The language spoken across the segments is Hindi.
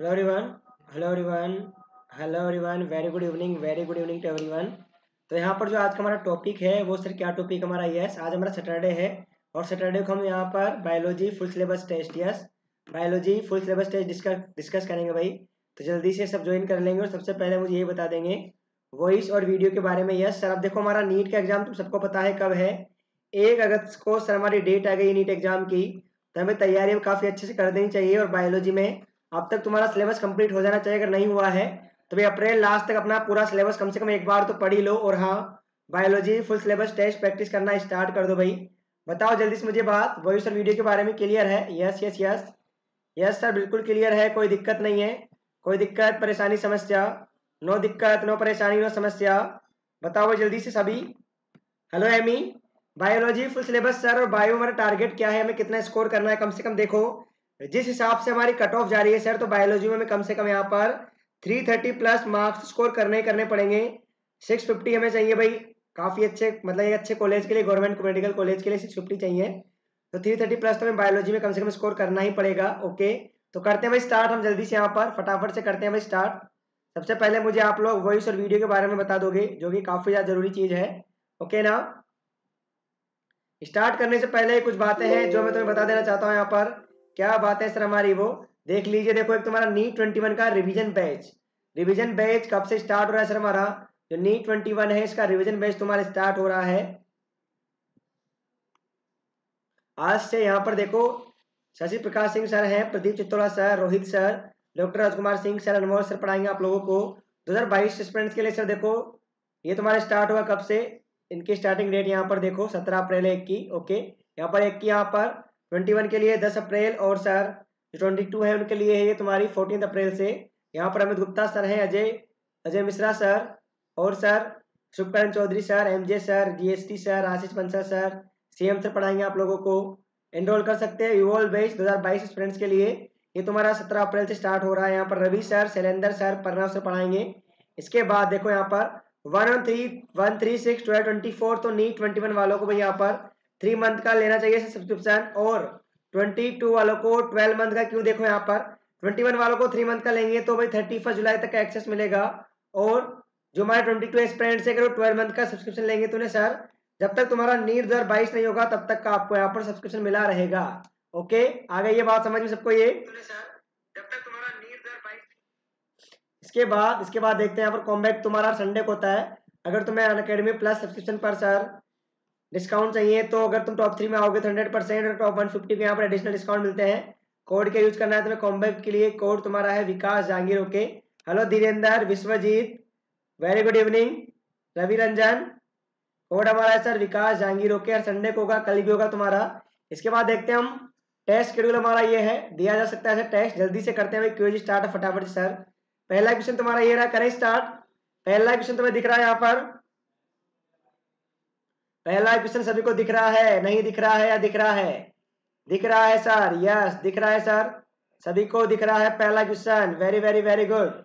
Hello everyone hello everyone hello everyone very good evening very good evening to everyone तो यहाँ पर जो आज का हमारा टॉपिक है, वो सर क्या टॉपिक हमारा? यस आज हमारा सैटरडे है और सैटरडे को हम यहाँ पर biology full syllabus test yes biology full syllabus test discuss discuss करेंगे भाई। तो जल्दी से सब ज्वाइन कर लेंगे और सबसे पहले मुझे ये बता देंगे वॉइस और वीडियो के बारे में यस सर अब देखो हमारा नीट का एग्ज़ाम तुम सबको पता है कब है? एक अगस्त को सर हमारी डेट आ गई नीट एग्ज़ाम की। तो हमें तैयारी काफ़ी अच्छे से कर देनी चाहिए और बायोलॉजी में अब तक तुम्हारा सिलेबस कंप्लीट हो जाना चाहिए, अगर नहीं हुआ है तो भाई अप्रैल लास्ट तक अपना पूरा सिलेबस कम से कम एक बार तो पढ़ी लो और हाँ biology full syllabus test practice करना स्टार्ट कर दो भाई। बताओ जल्दी से मुझे बात वॉइस सर वीडियो के बारे में क्लियर है? Yes yes yes yes sir बिल्कुल क्लियर है, कोई दिक्कत नहीं है। कोई दिक्कत, परेशानी, समस्या? नो दिक्कत नो परेशानी नो समस्या। बताओ जल्दी से सभी। Hello Amy biology full syllabus sir और बायो हमारा टारगेट क्या है? हमें कितना स्कोर करना है? कम से कम देखो। जिस हिसाब से हमारी कट ऑफ़ जा रही है सर तो बायोलॉजी में हमें कम से कम यहाँ पर 330 प्लस मार्क्स स्कोर करने करने पड़ेंगे। 650 हमें चाहिए भाई। काफ़ी अच्छे मतलब एक अच्छे कॉलेज के लिए गवर्नमेंट मेडिकल कॉलेज के लिए 650 चाहिए। तो 330 प्लस तो हमें बायोलॉजी में कम से कम स्कोर करना ही पड़ेगा ओके तो करते हैं भाई स्टार्ट हम जल्दी से यहाँ पर, फटाफट से करते हैं भाई स्टार्ट सबसे पहले मुझे आप लोग वॉइस और वीडियो के बारे में बता दोगे, जो कि काफ़ी ज़्यादा ज़रूरी चीज़ है ओके ना? स्टार्ट करने से पहले कुछ बातें हैं जो मैं तुम्हें बता देना चाहता हूँ यहाँ पर। क्या बात है सर हमारी वो? देख लीजिए, देखो एक तुम्हारा नी ट्वेंटी वन का रिवीजन बैच रिवीजन बैच कब से स्टार्ट हो रहा है सर हमारा? जो नी ट्वेंटी वन है, इसका रिवीजन बैच तुम्हारा स्टार्ट हो रहा है। आज से यहाँ पर देखो, शशि प्रकाश सिंह सर हैं, Pradeep Chittora sir, Rohit sir, doctor Rajkumar Singh sir, Anmol sir पढ़ाएँगे आप लोगों को। 2022 स्टूडेंट्स के लिए सर देखो, ये तुम्हारा स्टार्ट हुआ कब से? इनकी स्टार्टिंग डेट यहाँ पर देखो, सत्रह अप्रैल एक की ओके यहाँ पर एक की यहाँ पर ट्वेंटी वन के लिए दस अप्रैल और सर, जो ट्वेंटी टू है उनके लिए है ये तुम्हारी फोर्टीन अप्रैल से। यहाँ पर अमित गुप्ता सर हैं, अजय अजय मिश्रा सर, और sir Shubhkaran Chaudhary sir, M J sir GST sir, Ashish Bansal sir, CM sir पढ़ाएँगे आप लोगों को। एनरोल कर सकते हैं यूवोल बेच 2022 स्टूडेंट्स के लिए। ये तुम्हारा 17 अप्रैल से स्टार्ट हो रहा है। यहाँ पर Ravi sir, Shailendra sir, Pranav sir पढ़ाएँगे। इसके बाद देखो यहाँ पर one one three one three six, twelve twenty four तो नीट ट्वेंटी वन वालों को भाई यहाँ पर थ्री मंथ का लेना चाहिए सब्सक्रिप्शन और ट्वेंटी टू वालों को ट्वेल्व मंथ का क्यों देखो यहाँ पर? ट्वेंटी वन वालों को थ्री मंथ का लेंगे तो भाई थर्टी फ़र्स्ट जुलाई तक का एक्सेस मिलेगा। और जो हमारे ट्वेंटी टू स्टूडेंट्स है अगर ट्वेल्व मंथ का सब्सक्रिप्शन लेंगे तो सर जब तक तुम्हारा नीट दो बाईस नहीं होगा तब तक का आपको यहाँ पर सब्सक्रिप्शन मिला रहेगा। ओके आ गई ये बात समझ में सबको ये? इसके बाद इसके बाद देखते हैं यहाँ पर कॉम्बैक्ट तुम्हारा संडे को होता है। अगर तुम्हें अन प्लस सब्सक्रिप्शन पर सर डिस्काउंट चाहिए तो अगर तुम टॉप थ्री में आओगे तो hundred percent top one fifty के यहाँ पर एडिशनल डिस्काउंट मिलते हैं। कोड के यूज़ करना है तुम्हें कॉम्बैक्ट के लिए? कोड तुम्हारा है Vikas Jahangir okay hello Dhirendra Vishwajeet very good evening Ravi Ranjan. Code हमारा है सर विकास जहांगीर ओके और संडे को होगा, कल भी होगा तुम्हारा। इसके बाद देखते हैं हम टेस्ट शेड्यूल हमारा ये है। दिया जा सकता है सर टेस्ट जल्दी से करते हैं क्यों स्टार्ट फटाफट सर पहला क्वेश्चन तुम्हारा ये रहा, करें स्टार्ट पहला क्वेश्चन तुम्हें दिख रहा है यहाँ पर पहला क्वेश्चन सभी को दिख रहा है। नहीं दिख रहा है या दिख रहा है? दिख रहा है सर यस दिख रहा है सर सभी को दिख रहा है पहला question very very very good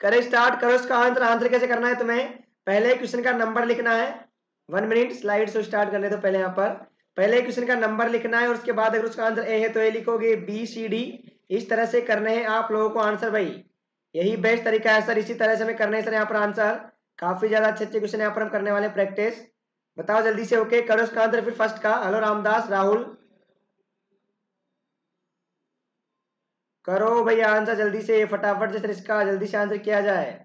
करें स्टार्ट करो इसका आंसर आंसर कैसे करना है तुम्हें? पहले क्वेश्चन का नंबर लिखना है। वन मिनट स्लाइड से स्टार्ट करने तो पहले यहाँ पर। पहले क्वेश्चन का नंबर लिखना है और उसके बाद अगर उसका आंसर ए है तो ए लिखोगे बी सी डी इस तरह से करने हैं आप लोगों को आंसर भाई। यही बेस्ट तरीका है सर इसी तरह से हमें करने सर यहाँ पर आंसर काफ़ी ज़्यादा अच्छे अच्छे क्वेश्चन यहाँ पर हम करने वाले प्रैक्टिस बताओ जल्दी से ओके करो उसका आंसर फिर फ़र्स्ट का। हेलो रामदास, राहुल। करो भैया आंसर जल्दी से, फटाफट से सर इसका, जल्दी से आंसर किया जाए।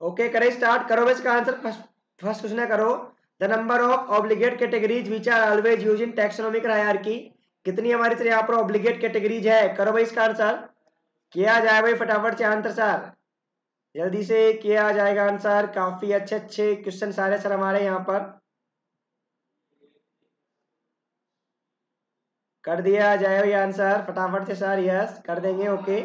ओके करें स्टार्ट करो इसका आंसर फ़र्स्ट क्वेश्चन करो। The number of obligate categories which are always used in taxonomic की कितनी हमारी तरह यहाँ पर ऑब्लिगेट कैटेगरीज है? करो भाई इसका आंसर किया जाए भाई फटाफट से आंसर सर जल्दी से किया जाएगा आंसर काफ़ी अच्छे अच्छे क्वेश्चन सारे सर हमारे यहाँ पर। कर दिया जाए भाई आंसर फटाफट से सर यस कर देंगे ओके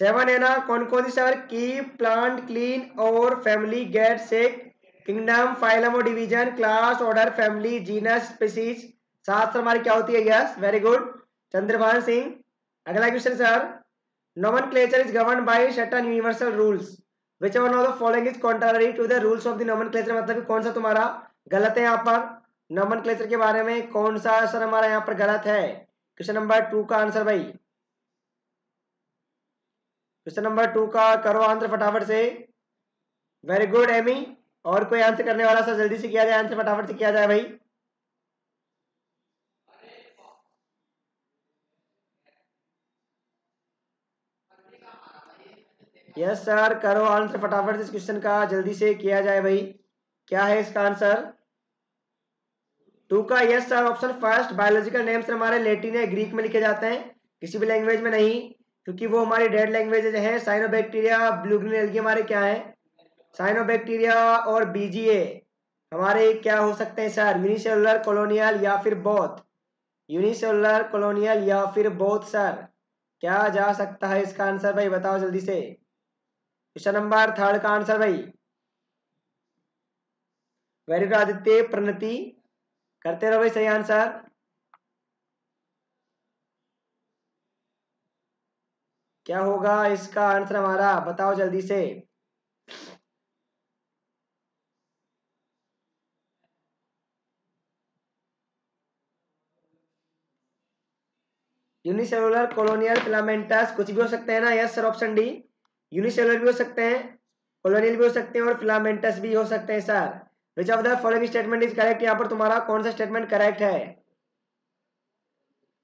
सेवन है ना? कौन कौन सी सर की प्लांट क्लीन और फैमिली गेट सेक किंगडम फाइलम और division class order family genus species सात सर हमारी क्या होती है? Yes very good Chandrabhan Singh. अगला question sir nomenclature is governed by certain universal rules. Which one of the following is contrary to the rules of the nomenclature? मतलब कौन सा तुम्हारा गलत है यहाँ पर? Nomenclature के बारे में कौन सा सर हमारा यहाँ पर गलत है? क्वेश्चन नंबर टू का आंसर भाई। क्वेश्चन नंबर टू का करो आंसर फटाफट से। वेरी गुड एमी और कोई आंसर करने वाला सर, जल्दी से किया जाए आंसर फटाफट से किया जाए भाई। यस सर करो आंसर फटाफट से इस क्वेश्चन का, जल्दी से किया जाए भाई। क्या है इसका आंसर टू का yes sir option first biological names हमारे लेटिन या ग्रीक में लिखे जाते हैं। किसी भी लैंग्वेज में नहीं। क्योंकि वो हमारी डेड लैंग्वेज है साइनोबैक्टीरिया ब्लूग्रीन एल्गी हमारे क्या है? साइनोबैक्टीरिया और बीजीए हमारे क्या हो सकते हैं सर यूनिसेलुलर कॉलोनियल या फिर बोथ यूनिसेलुलर कॉलोनियल या फिर बोथ सर क्या जा सकता है इसका आंसर भाई? बताओ जल्दी से। क्वेश्चन नंबर थर्ड का आंसर भाई। Very good Aditya, Pranati. करते रहो भाई सही आंसर क्या होगा इसका आंसर हमारा? बताओ जल्दी से। यूनिसेलुलर कॉलोनियल फिलामेंटस कुछ भी हो सकते हैं ना? Yes sir option D unicellular भी हो सकते हैं कॉलोनियल भी हो सकते हैं और फिलामेंटस भी हो सकते हैं sir which of the following statement is correct यहाँ पर तुम्हारा कौन सा स्टेटमेंट करेक्ट है?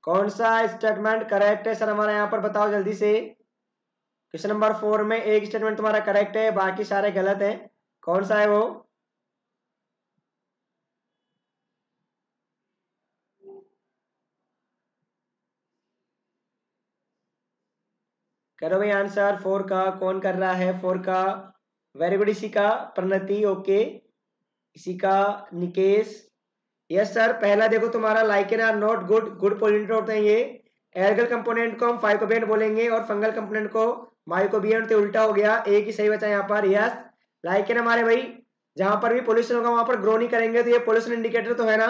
कौन सा स्टेटमेंट करेक्ट है? सर, हमारा यहाँ पर बताओ जल्दी से। क्वेश्चन नंबर फोर में एक स्टेटमेंट तुम्हारा करेक्ट है, बाकी सारे गलत है। कौन सा है वो? करो भाई आंसर फोर का। कौन कर रहा है फोर का? वेरी गुड इसी का। प्रणति ओके इसी का। निकेश यस सर पहला देखो तुम्हारा lichens are not good good pollution होते हैं ये। एल्गल कंपोनेंट को हम फाइकोबियन बोलेंगे और फंगल कंपोनेंट को माइकोबियन तो उल्टा हो गया। एक ही सही बचा यहाँ पर यस लाइक एन हमारे भाई, जहाँ पर भी पोल्यूशन होगा, वहाँ पर ग्रो नहीं करेंगे तो ये पोल्यूशन इंडिकेटर तो है ना?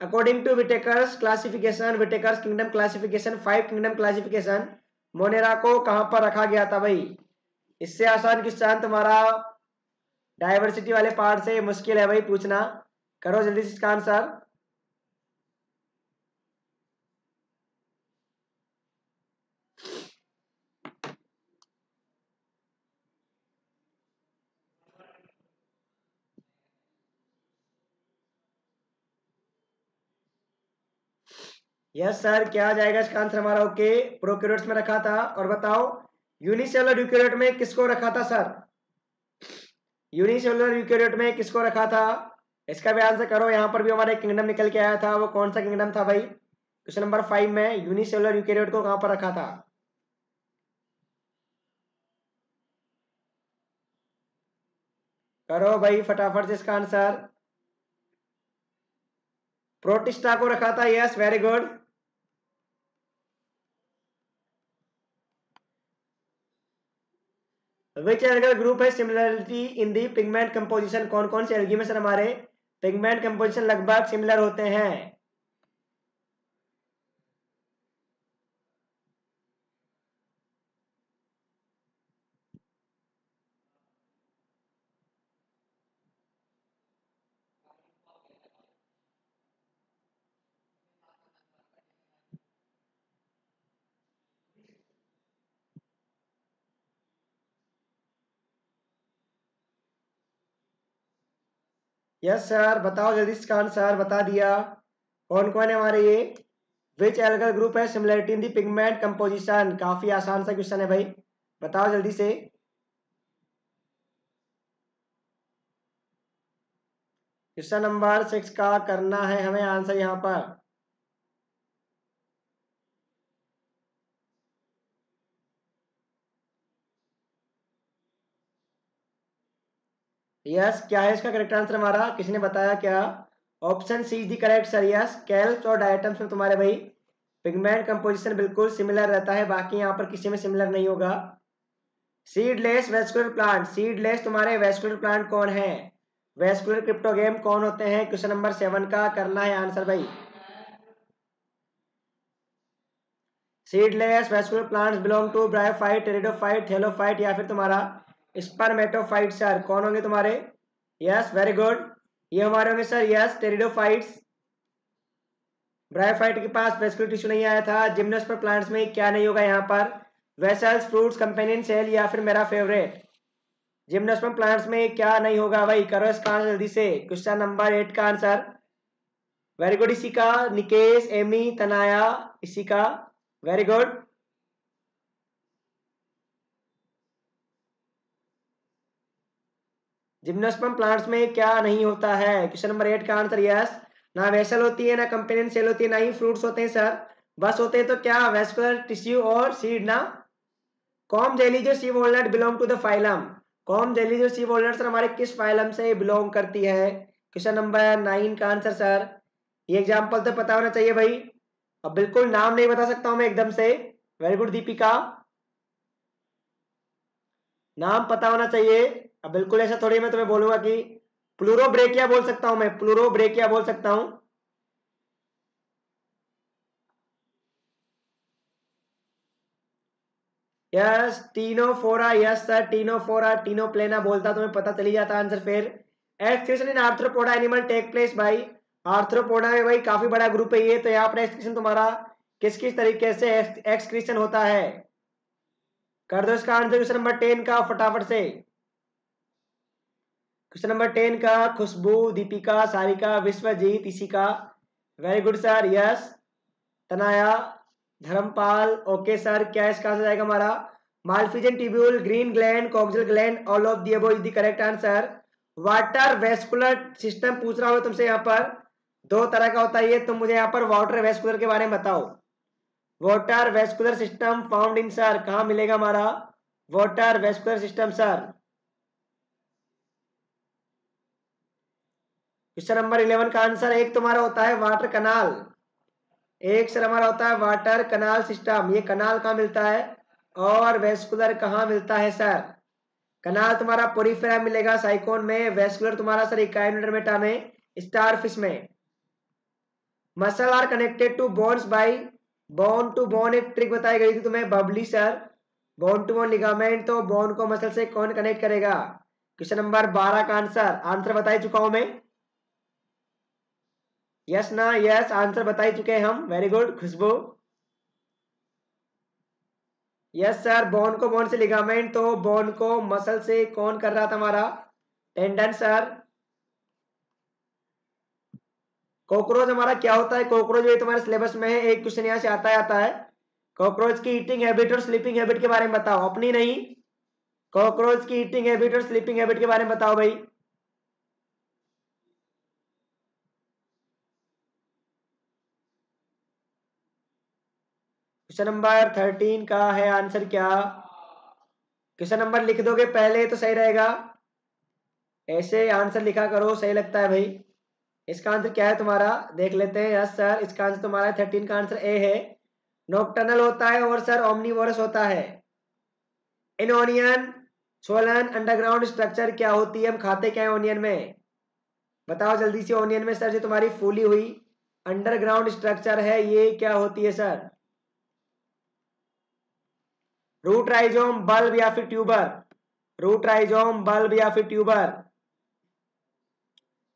According to Whittaker's classification Whittaker's kingdom classification five kingdom classification Monera को कहाँ पर रखा गया था भाई? इससे आसान क्वेश्चन तुम्हारा डायवर्सिटी वाले पार्ट से मुश्किल है भाई पूछना। करो जल्दी से इसका आंसर यस सर क्या आ जाएगा इसका आंसर हमारा? ओके प्रोक्यूरेट्स में रखा था। और बताओ यूनिसेलर यूक्यूरेट में किसको रखा था सर यूनिसेलुलर यूक्यूरेट में किसको रखा था? इसका भी आंसर करो, यहाँ पर भी हमारा किंगडम निकल के आया था। वो कौन सा किंगडम था भाई? क्वेश्चन नंबर फाइव में यूनिसेलुलर यूक्यूरेट को कहाँ पर रखा था? करो भाई फटाफट से इसका आंसर प्रोटिस्टा को रखा था yes very good which algal group है similarity in the pigment composition कौन कौन से एल्गी में सर हमारे पिगमेंट कंपोजिशन लगभग सिमिलर होते हैं? यस सर बताओ जल्दी इसका आंसर बता दिया कौन कौन है हमारे ये विच एल्गल ग्रुप है similarity in the pigment composition काफ़ी आसान सा क्वेश्चन है भाई बताओ जल्दी से क्वेश्चन नंबर सिक्स का करना है हमें आंसर यहाँ पर यस क्या है इसका करेक्ट आंसर हमारा? किसी ने बताया क्या? Option C is the correct sir yes kelps और डायटम्स में तुम्हारे भाई पिगमेंट कंपोजिशन बिल्कुल सिमिलर रहता है। बाकी यहाँ पर किसी में सिमिलर नहीं होगा। सीडलेस वेस्कुलर प्लांट सीडलेस तुम्हारे वेस्कुलर प्लांट कौन है? वेस्कुलर क्रिप्टोगेम कौन होते हैं? क्वेश्चन नंबर सेवन का करना है आंसर भाई। Seedless vascular plants belong to bryophyte pteridophyte thallophyte या फिर तुम्हारा स्पर्मेटोफाइट सर कौन होंगे तुम्हारे? यस वेरी गुड ये हमारे होंगे सर यस टेरिडोफाइट्स ब्रायोफाइट के पास वेस्कुलर टिश्यू नहीं आया था जिम्नोस्पर प्लांट्स में क्या नहीं होगा यहाँ पर? वेसल्स फ्रूट्स कंपेनियन सेल या फिर मेरा फेवरेट जिम्नोस्पर्म प्लांट्स में क्या नहीं होगा भाई? करो इसका आंसर जल्दी से। क्वेश्चन नंबर एट का आंसर वेरी गुड इसी का। निकेश एमी तनाया इसी का। वेरी गुड जिम्नोस्पर्म प्लांट्स में क्या नहीं होता है? क्वेश्चन नंबर एट का आंसर यस ना वेसल होती है, ना कंपेनियन सेल होती है, ना ही फ्रूट्स होते हैं सर बस होते हैं तो क्या? वेस्कुलर टिश्यू और सीड ना? कॉम जेली जो sea walnut belong to the phylum comb jelly जो सी वोल्नट सर हमारे किस फाइलम से बिलोंग करती है? क्वेश्चन नंबर नाइन का आंसर सर ये एग्ज़ाम्पल तो पता होना चाहिए भाई। अब बिल्कुल नाम नहीं बता सकता हूँ मैं एकदम से। Very good Deepika. नाम पता होना चाहिए। अब बिल्कुल ऐसा थोड़ी मैं तुम्हें बोलूँगा कि प्लूरोब्रेकिया बोल सकता हूँ मैं, प्लूरोब्रेकिया बोल सकता हूँ। Yes Ctenophora yes sir Ctenophora Ctenoplana बोलता तुम्हें पता चली जाता आंसर फिर। Excretion in Arthropoda animal take place भाई। आर्थ्रोपोडा में भाई काफ़ी बड़ा ग्रुप है ये तो यहाँ पर एक्सक्रीशन तुम्हारा, किस किस तरीके से एक्सक्रीशन होता है? कर दो इसका आंसर क्वेश्चन नंबर टेन का, फटाफट से। क्वेश्चन नंबर टेन का, खुशबू, दीपिका, सारिका, विश्वजीत इसी का very good sir yes Tanaya, Dharampal okay sir क्या इसका आंसर आएगा हमारा? Malpighian tubule green gland coxal gland all of the is the correct answer water vascular system पूछ रहा हो तुमसे यहाँ पर। दो तरह का होता है ये, तुम मुझे यहाँ पर वाटर वेस्कुलर के बारे में बताओ। Water vascular system found in sir कहा मिलेगा हमारा? Water vascular system sir question number eleven का आंसर एक तुम्हारा होता है वाटर कनाल। एक सर हमारा होता है वाटर कनाल सिस्टम। ये कनाल कहाँ मिलता है? और वेस्कुलर कहाँ मिलता है, सर? कनाल तुम्हारा पोरीफेरा मिलेगा साइकोन में, वेस्कुलर तुम्हारा, सर इकाइनोडर्मेटा में स्टारफिश में। Muscle are connected to bones by bone to bone, एक ट्रिक बताई गई थी तुम्हें, Babli, sir. Bone to bone ligament तो बोन को मसल से कौन कनेक्ट करेगा? क्वेश्चन नंबर बारह का आंसर। आंसर बताई चुका हूँ मैं। यस ना यस आंसर बता ही चुके हैं हम very good Khushboo yes sir bone को बोन से लिगामेंट तो बोन को मसल से कौन कर रहा था हमारा? टेंडन सर कॉकरोच हमारा क्या होता है? कॉकरोच ये तुम्हारे सिलेबस में है, एक क्वेश्चन यहाँ से आता है आता है। कॉकरोच की ईटिंग हैबिट और स्लीपिंग हैबिट के बारे में बताओ, अपनी नहीं। कॉकरोच की ईटिंग हैबिट और स्लीपिंग हैबिट के बारे में बताओ भाई। क्वेश्चन नंबर थर्टीन का है आंसर क्या? क्वेश्चन नंबर लिख दोगे पहले तो सही रहेगा। ऐसे आंसर लिखा करो, सही लगता है भाई। इसका आंसर क्या है तुम्हारा? देख लेते हैं। यस सर, इसका आंसर तुम्हारा थर्टीन का आंसर ए है। नोक्टर्नल होता है और सर ओमनीवोरस होता है। In onion Solan underground structure क्या होती है? हम खाते क्या है ऑनियन में? बताओ जल्दी से ऑनियन में सर जो तुम्हारी फूली हुई अंडरग्राउंड स्ट्रक्चर है, ये क्या होती है सर? रूट राइजोम, बल्ब या फिर ट्यूबर? रूट राइजोम, बल्ब या फिर ट्यूबर?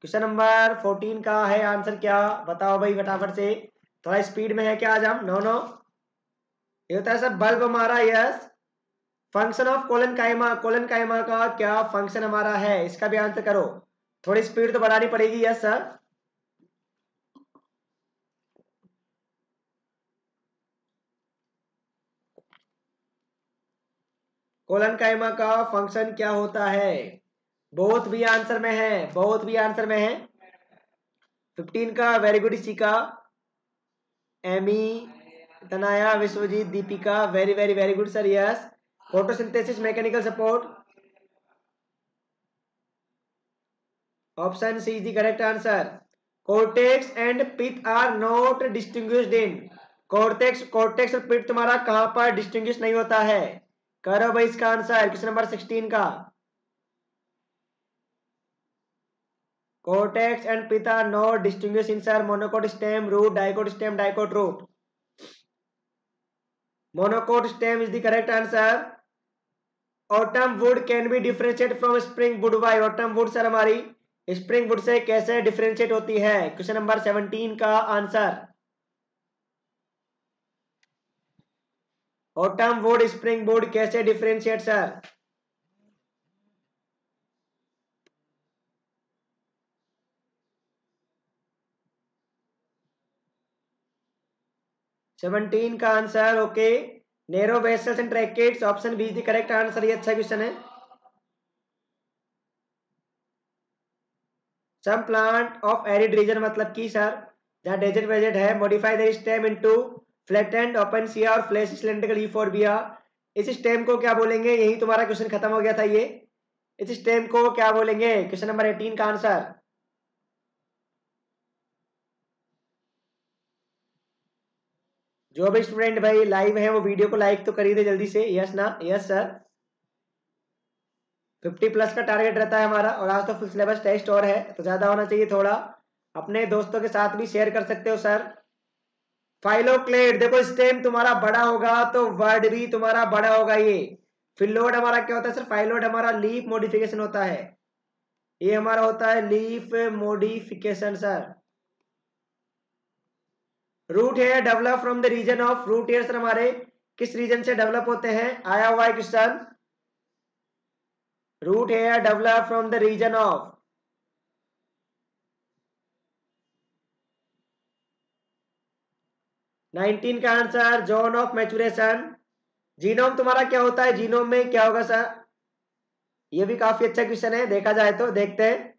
क्वेश्चन नंबर फोर्टीन का है आंसर क्या? बताओ भाई फटाफट से। थोड़ा स्पीड में है क्या आज हम? No no. ये होता है सर, बल्ब हमारा, yes. Function of collenchyma collenchyma का क्या फ़ंक्शन हमारा है? इसका भी आंसर करो। थोड़ी स्पीड तो बढ़ानी पड़ेगी, यस, सर। कोलन काइमा का फ़ंक्शन क्या होता है? बहुत भी आंसर में है, बहुत भी आंसर में है। फिफ्टीन का वेरी गुड इसी का। Ami Tanaya Vishwajeet, Deepika very very very good sir yes photosynthesis mechanical support option C is the correct answer cortex and pith are not distinguished in cortex cortex और पिथ तुम्हारा कहाँ पर डिस्टिंग्विश नहीं होता है? करो भाई इसका आंसर क्वेश्चन नंबर? सिक्सटीन का। Are not distinguished in sir. Monocot stem, root, dicot stem, dicot root. Monocot stem is the correct answer autumn wood can be differentiate from spring wood by autumn wood sir हमारी स्प्रिंग वुड से कैसे डिफ्रेंशिएट होती है? क्वेश्चन नंबर सेवनटीन का answer. Autumn wood spring board कैसे डिफ्रेंशिएट सर सेवनटीन का answer okay narrow vessels and tracheids option B the correct answer ये अच्छा क्वेश्चन है. Some plant of arid region मतलब की सर जहाँ डेजर्ट वेजेट है modify the stem into flattened opuntia और फ्लैश सिलेंड्रिकल ईफोरबिया इस स्टेम को क्या बोलेंगे? यही तुम्हारा क्वेश्चन खत्म हो गया था ये। इस स्टेम को क्या बोलेंगे? क्वेश्चन नंबर एटीन का आंसर जो भी स्टूडेंट भाई लाइव है, वो वीडियो को लाइक तो करी दे जल्दी से। यस ना? यस सर फिफ्टी प्लस का टारगेट रहता है हमारा। और आज तो फुल सिलेबस टेस्ट और है तो ज़्यादा होना चाहिए थोड़ा। अपने दोस्तों के साथ भी शेयर कर सकते हो सर फाइलोक्लेट देखो स्टेम तुम्हारा बड़ा होगा तो वर्ड भी तुम्हारा बड़ा होगा ये। फिलोड हमारा क्या होता है? सर फाइलोड हमारा लीफ मॉडिफिकेशन होता है। ये हमारा होता है leaf modification sir root hair develop from the region of root hair sir हमारे किस रीजन से डेवलप होते हैं? आया हुआ है question root hair develop from the region of nineteen का answer zone of maturation genome तुम्हारा क्या होता है? जीनोम में क्या होगा सर? ये भी काफ़ी अच्छा क्वेश्चन है, देखा जाए तो देखते हैं।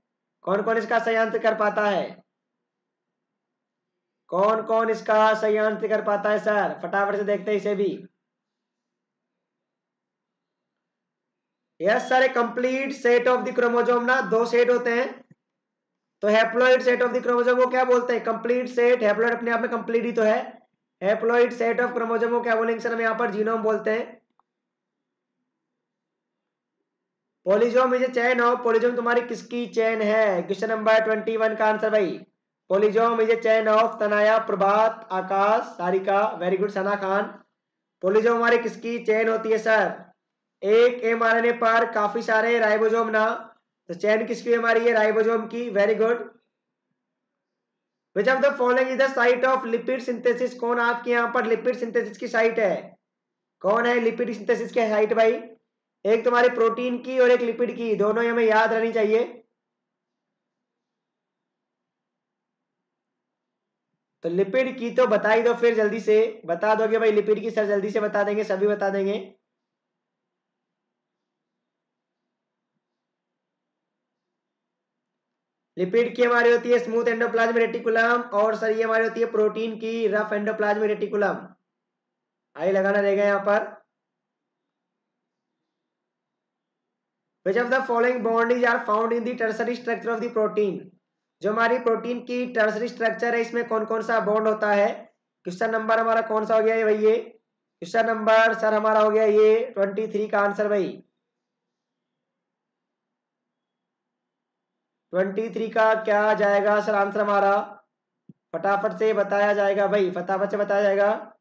कौन कौन इसका सही आंसर कर पाता है? कौन कौन इसका सही आंसर कर पाता है सर? फटाफट से देखते हैं इसे भी। Yes sir complete set of the chromosome ना, दो सेट होते हैं। तो haploid set of the chromosome को क्या बोलते हैं? कंप्लीट सेट हैप्लॉइड अपने आप में कंप्लीट ही तो है। हैप्लॉइड सेट ऑफ़ क्रोमोजोम क्या बोलेंगे सर हम यहाँ पर? जीनोम बोलते हैं। Polysome is chain of polysome तुम्हारी किसकी चैन है? क्वेश्चन नंबर ट्वेंटी वन का आंसर भाई। Polysome is a chain of Tanaya, Prabhat, Aakash, Sarika very good Sana Khan. Polysome हमारे किसकी चैन होती है सर एक एम आर एन ए पर काफ़ी सारे राइबोजोम ना। तो चैन किसकी हमारी है? राइबोजोम की very good which of the following is the site of lipid synthesis कौन आपके यहाँ पर लिपिड सिंथेसिस की साइट है? कौन है लिपिड सिंथेसिस की साइट भाई? एक तुम्हारी प्रोटीन की और एक लिपिड की। दोनों हमें याद रहनी चाहिए। तो लिपिड की तो बता ही दो फिर जल्दी से। बता दोगे भाई लिपिड की सर जल्दी से बता देंगे, सभी बता देंगे। लिपिड की हमारी होती है स्मूथ एंडोप्लाज्म रेटिकुलम, और सर, ये हमारी होती है प्रोटीन की रफ एंडोप्लाज्म रेटिकुलम। आई लगाना रहेगा यहाँ पर। Which of the following bonds are found in the tertiary structure of the protein? जो हमारी प्रोटीन की टर्सरी स्ट्रक्चर है, इसमें कौन कौन सा बॉन्ड होता है? क्वेश्चन नंबर हमारा कौन सा हो गया भाई ये क्वेश्चन नंबर सर हमारा हो गया ये ट्वेंटी थ्री का आंसर भाई। ट्वेंटी थ्री का क्या आ जाएगा सर आंसर हमारा? फटाफट से बताया जाएगा भाई, फटाफट से बताया जाएगा।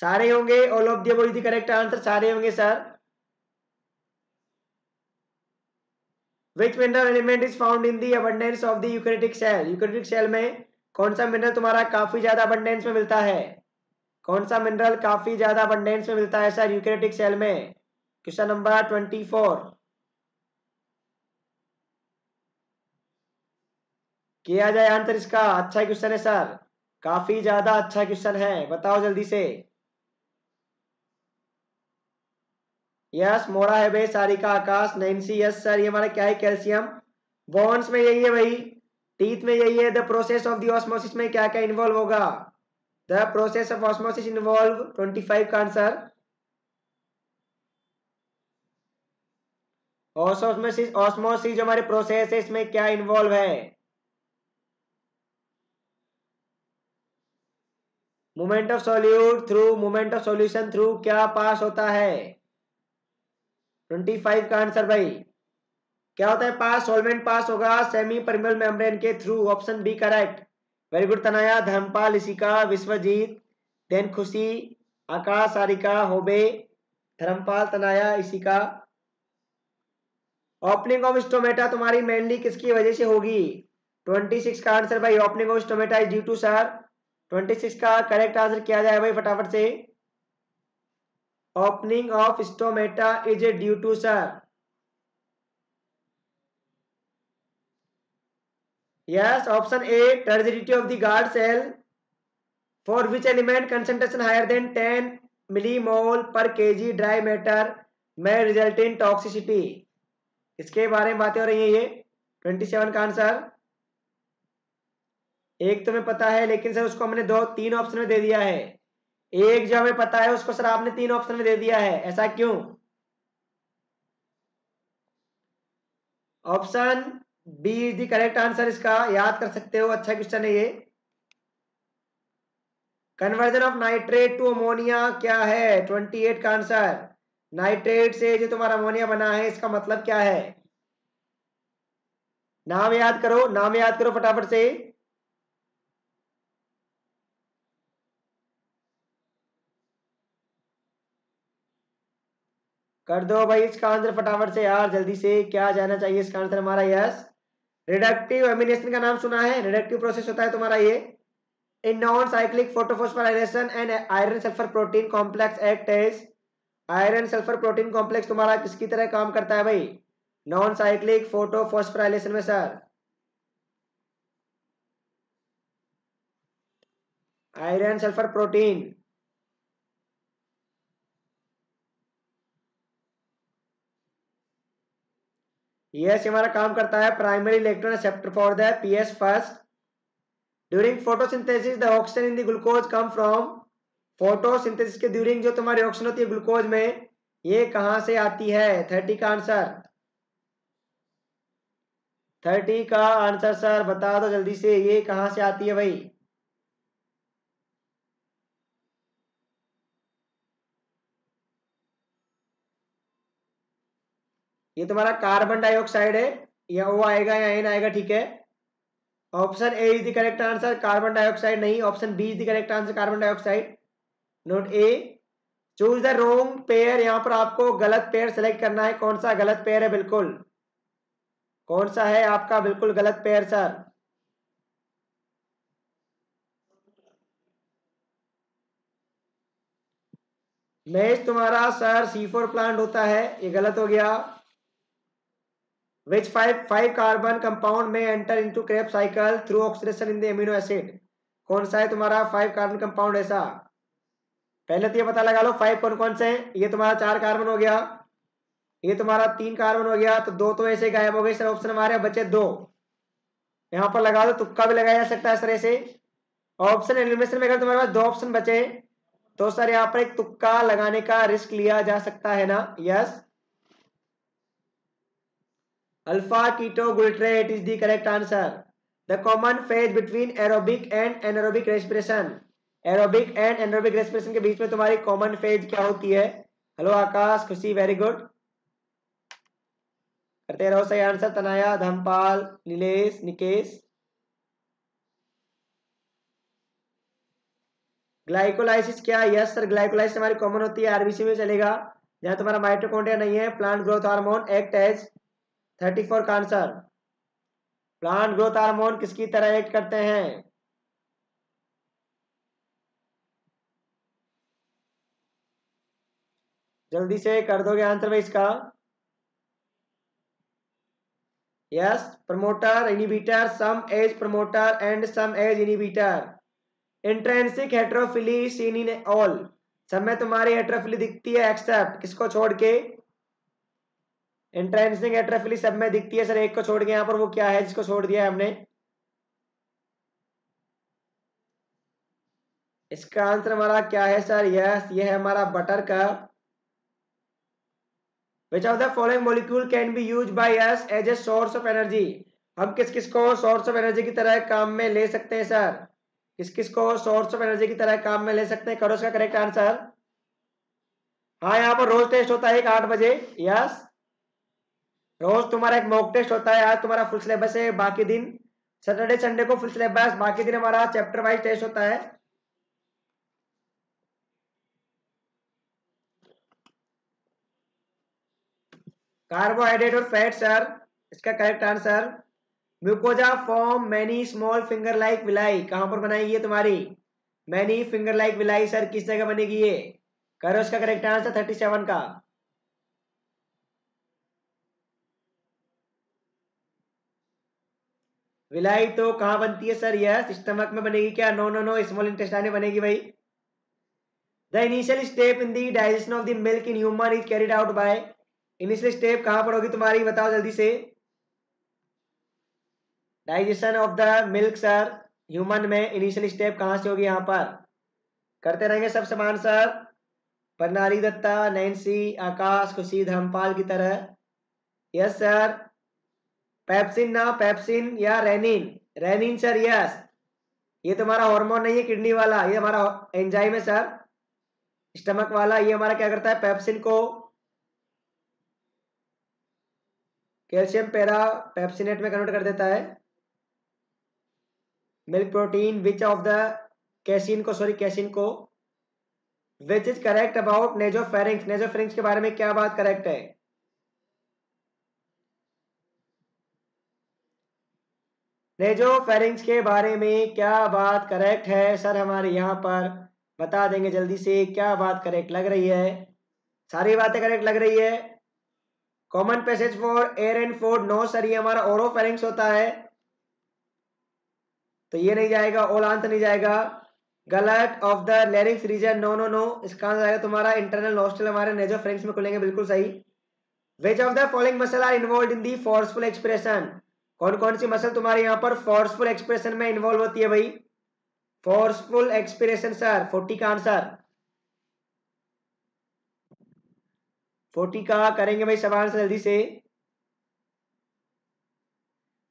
सारे होंगे all of the the correct answer सारे होंगे sir. Which mineral element is found in the abundance of the eukaryotic cell eukaryotic cell में कौन सा मिनरल तुम्हारा काफ़ी ज़्यादा अबंडेंस में मिलता है? कौन सा मिनरल काफ़ी ज़्यादा अबंडेंस में मिलता है सर यूक्रेटिक सेल में। क्वेश्चन नंबर ट्वेंटी फोर किया जाए आंसर इसका। अच्छा क्वेश्चन है सर काफ़ी ज़्यादा अच्छा क्वेश्चन है। बताओ जल्दी से। यस, मोड़ा है भाई Sarika Aakash. Nancy yes sir ये हमारा क्या है? कैल्शियम। बॉन्ड्स में यही है भाई। टीथ में यही है। The process of the osmosis में क्या क्या इन्वॉल्व होगा? The process of osmosis involve 25 का आंसर ऑस्मोसिस ऑस्मोसिस जो हमारे प्रोसेस है, इसमें क्या इन्वॉल्व है? Movement of solute through movement of solution through क्या पास होता है? ट्वेंटी फाइव का आंसर भाई। क्या होता है? पास सोलवेंट पास होगा सेमी परमेबल मेम्ब्रेन के through option B correct very good Tanaya Dharampal Isika Vishwajeet then Khushi Aakash Sarika होबे Dharampal Tanaya Isika opening of stomata तुम्हारी मेनली किसकी वजह से होगी? 26 का आंसर भाई opening of stomata is due to sir 26 का करेक्ट आंसर किया जाए भाई फटाफट से. Opening of stomata is due to sir yes option a turgidity of the guard cell for which element concentration higher than 10 millimole per kg dry matter may result in toxicity इसके बारे में बातें हो रही है ये 27 का आंसर एक तो हमें पता है लेकिन सर उसको हमने दो तीन ऑप्शन में दे दिया है एक जो हमें पता है उसको सर आपने तीन ऑप्शन में दे दिया है ऐसा क्यों option B is the correct answer इसका याद कर सकते हो। अच्छा क्वेश्चन है ये। Conversion of nitrate to ammonia क्या है? 28 का आंसर नाइट्रेट से जो तुम्हारा अमोनिया बना है, इसका मतलब क्या है? नाम याद करो, नाम याद करो फटाफट से। कर दो भाई इसका आंसर फटाफट से यार, जल्दी से। क्या जाना चाहिए इसका आंसर हमारा? यस रिडक्टिव एमिनेशन का नाम सुना है? रिडक्टिव प्रोसेस होता है तुम्हारा ये। In non cyclic photophosphorylation and iron sulphur protein complex act as iron sulphur protein complex तुम्हारा किसकी तरह काम करता है भाई? नॉन साइक्लिक फोटोफोस्फोराइलेशन में sir iron sulphur protein yes हमारा काम करता है primary electron acceptor for the PS first during photosynthesis the oxygen in the glucose come from photosynthesis के ड्यूरिंग जो तुम्हारी ऑक्सीजन होती है ग्लूकोज में, ये कहाँ से आती है? थर्टी का आंसर थर्टी का आंसर सर बता दो जल्दी से, ये कहाँ से आती है भाई? ये तुम्हारा कार्बन डाइऑक्साइड है या ओ आएगा या एन आएगा, ठीक है? Option A is the correct answer carbon dioxide नहीं। Option B is the correct answer carbon dioxide note a choose the wrong pair यहाँ पर आपको गलत पेयर सेलेक्ट करना है। कौन सा गलत पेयर है? बिल्कुल। कौन सा है आपका? बिल्कुल गलत पेयर सर मैच तुम्हारा सर सी फोर प्लांट होता है। ये गलत हो गया। Which five five carbon compound may enter into Krebs cycle through oxidation in the amino acid. कौन सा है तुम्हारा फाइव कार्बन कंपाउंड ऐसा? पहले तो ये पता लगा लो फाइव कौन कौन से हैं? ये तुम्हारा चार कार्बन हो गया। ये तुम्हारा तीन कार्बन हो गया तो दो तो ऐसे गायब हो गए सर ऑप्शन हमारे बचे दो। यहाँ पर लगा दो, तुक्का भी लगाया जा सकता है सर ऐसे ऑप्शन एलिमिनेशन में अगर तुम्हारे पास दो ऑप्शन बचे तो सर यहाँ पर एक तुक्का लगाने का रिस्क लिया जा सकता है ना? Yes Alpha ketoglutarate is the correct answer. The common phase between aerobic and anaerobic respiration. Aerobic and anaerobic respiration के बीच में तुम्हारी कॉमन फ़ेज़ क्या होती है? हेलो आकाश खुशी वेरी गुड करते रहो सही आंसर तनाया धमपाल, नीलेश, निकेश. ग्लाइकोलाइसिस क्या? यस सर ग्लाइकोलाइसिस हमारी कॉमन होती है आरबीसी में चलेगा. जहाँ तुम्हारा माइट्रोकॉन्ड्रिया नहीं है plant growth hormone act as thirty four का आंसर। प्लांट ग्रोथ हार्मोन किसकी तरह एक्ट करते हैं? जल्दी से कर दोगे आंसर भाई इसका। Yes, promoter inhibitor some as promoter and some as inhibitor intrinsic heterophylly seen in all सब में तुम्हारी हेट्रोफिली दिखती है एक्सेप्ट किसको छोड़ के? इंट्रेंसिक एट्रोफिली सब में दिखती है, सर, एक को छोड़ के यहाँ पर, वो क्या है जिसको छोड़ दिया है हमने? इसका आंसर हमारा क्या है, सर? यस ये है हमारा बटर का। Which of the following molecule can be use by us as a source of energy हम किस किस को सोर्स ऑफ़ एनर्जी की तरह काम में ले सकते हैं, सर? किस किस को सोर्स ऑफ़ एनर्जी की तरह काम में ले सकते हैं? करो इसका करेक्ट आंसर हाँ यहाँ पर रोज टेस्ट होता है एक आठ बजे। यस रोज तुम्हारा एक मॉक टेस्ट होता है, आज तुम्हारा फुल सिलेबस है, बाकी दिन सैटरडे संडे को फुल सिलेबस बाकी दिन हमारा चैप्टर वाइज टेस्ट होता है। कार्बोहाइड्रेट और फैट सर इसका correct answer mucosa form many small finger like villi कहाँ पर बनाएगी ये तुम्हारी? Many finger like villi sir किस जगह बनेगी ये? करो इसका करेक्ट आंसर थर्टी सेवन का। विलाई तो कहाँ बनती है सर? यस स्टमक में बनेगी क्या? No no no small intestine में बनेगी भाई। The initial step in the digestion of the milk in human is carried out by initial step कहाँ पर होगी तुम्हारी? बताओ जल्दी से। Digestion of the milk sir human में इनिशियल स्टेप कहाँ से होगी? यहाँ पर। करते रहेंगे सब समान सर प्रणाली दत्ता नैन्सी आकाश, खुशी, धर्मपाल की तरह। यस सर पेप्सिन ना पेप्सिन या रेनिन रेनिन सर यस ये तुम्हारा हार्मोन नहीं है किडनी वाला, ये हमारा एंजाइम है सर स्टमक वाला, ये हमारा क्या करता है? पेप्सिन को कैल्शियम पेरा पेप्सिनेट में कन्वर्ट कर देता है। Milk protein which of the casein को सॉरी कैसिन को which is correct about nasopharynx nasopharynx के बारे में क्या बात करेक्ट है? नेजोफेरिंग्स के बारे में क्या बात करेक्ट है सर हमारे यहाँ पर? बता देंगे जल्दी से, क्या बात करेक्ट लग रही है? सारी बातें करेक्ट लग रही है? Common passage for air and food no sir ये हमारा ओरोफेरिंग्स होता है। तो ये नहीं जाएगा ओल आंसर नहीं जाएगा। गलत of the larynx region no no no इसका आएगा तुम्हारा इंटरनल नोस्टल हमारे नेजो फ्रेंड्स में खुलेंगे, बिल्कुल सही। Which of the following muscle are involve in the forceful expression कौन कौन सी मसल तुम्हारे यहाँ पर फोर्सफुल एक्सप्रेशन में इन्वॉल्व होती है भाई? फोर्सफुल एक्सप्रेशन सर फोर्टी का आंसर फोर्टी का करेंगे भाई सवाल जल्दी से।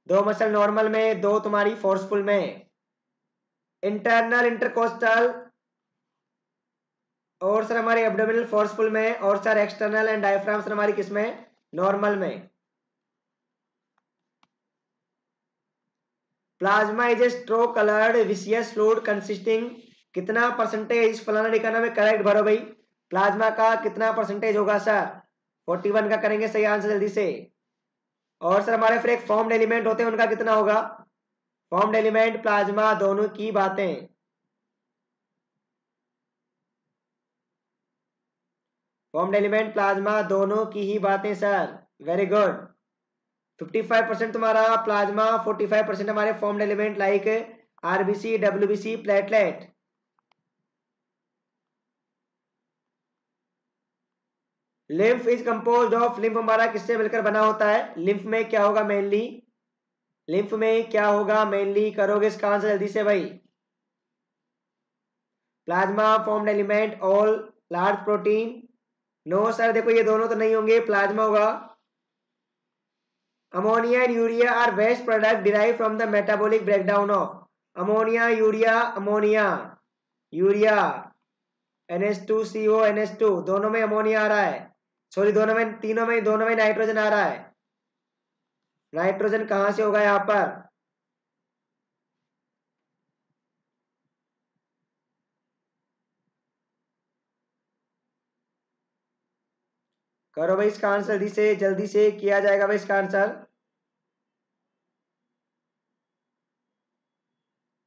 दो मसल नॉर्मल में, दो तुम्हारी फोर्सफुल में। इंटरनल इंटरकोस्टल और सर हमारे एब्डोमिनल फोर्सफुल में, और sir external and diaphragm sir हमारी किसमें नॉर्मल में। Plasma is a straw coloured vicious fluid consisting कितना परसेंटेज फलाना ठिकाना में करेक्ट भरो भाई? प्लाज्मा का कितना परसेंटेज होगा सर फोर्टी वन का करेंगे सही आंसर जल्दी से। और सर हमारे फिर एक फॉर्म एलिमेंट होते हैं, उनका कितना होगा? फॉर्म एलिमेंट प्लाज्मा दोनों की बातें। फॉर्म एलिमेंट प्लाज्मा दोनों की ही बातें सर वेरी गुड 55 परसेंट तुम्हारा प्लाज्मा 45 परसेंट हमारे form element like RBC WBC platelet lymph is compose of lymph हमारा किससे मिलकर बना होता है? लिम्फ में क्या होगा मेनली लिम्फ में क्या होगा मेनली करोगे इसका आंसर जल्दी से भाई। Plasma form element all large protein no sir देखो ये दोनों तो नहीं होंगे प्लाज्मा होगा। Ammonia and urea are waste product derive from the metabolic breakdown of ammonia urea ammonia urea NH2CO NH2 दोनों में अमोनिया आ रहा है। सॉरी दोनों में, तीनों में, दोनों में नाइट्रोजन आ रहा है। नाइट्रोजन कहाँ से होगा यहाँ पर? करो भाई इसका आंसर, जल्दी से जल्दी से, किया जाएगा भाई इसका आंसर।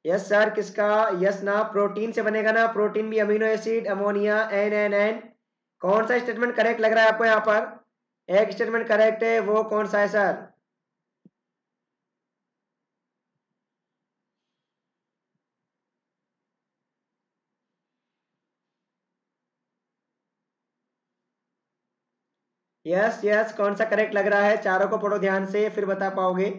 यस सर किसका? यस ना, प्रोटीन से बनेगा ना, प्रोटीन भी amino acid ammonia N N N कौन सा स्टेटमेंट करेक्ट लग रहा है आपको यहाँ पर? एक स्टेटमेंट करेक्ट है, वो कौन सा है सर यस यस कौन सा करेक्ट लग रहा है? चारों को पढ़ो ध्यान से, फिर बता पाओगे?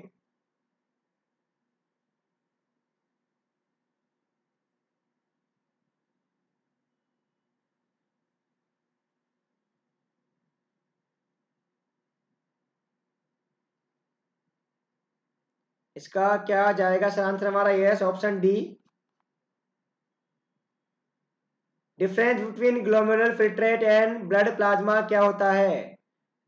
इसका क्या जाएगा? सर आंसर हमारा yes option D difference between glomerular filtrate and blood plasma क्या होता है?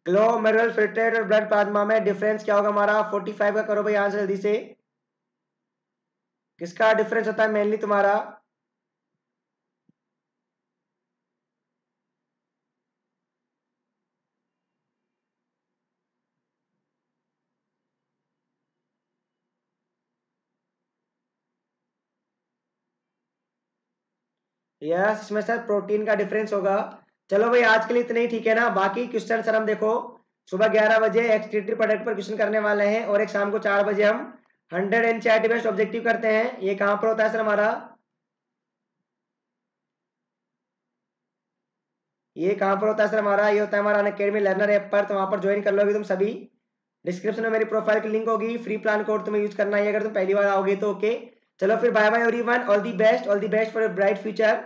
ग्लोमेरुलर फिल्ट्रेट और ब्लड प्लाज्मा में डिफरेंस क्या होगा हमारा? 45 का करो भाई आंसर जल्दी से। किसका डिफरेंस होता है मेनली तुम्हारा? यस yes, इसमें सर प्रोटीन का डिफरेंस होगा। चलो भाई, आज के लिए इतना ही, ठीक है ना? बाकी क्वेश्चन सर हम देखो, सुबह ग्यारह बजे एक्सक्रीटरी प्रोडक्ट पर क्वेश्चन करने वाले हैं और एक शाम को चार बजे हम hundred N C best objective करते हैं। ये कहाँ पर होता है सर हमारा? ये कहाँ पर होता है सर हमारा? ये होता है हमारा अकेडमी लर्नर ऐप पर तो वहाँ पर ज्वाइन कर लोगे तुम सभी। डिस्क्रिप्शन में मेरी प्रोफ़ाइल की लिंक होगी फ्री प्लान कोड तुम्हें यूज़ करना है, अगर तुम पहली बार आओगे तो ओके चलो फिर bye bye all the best all the best for bright future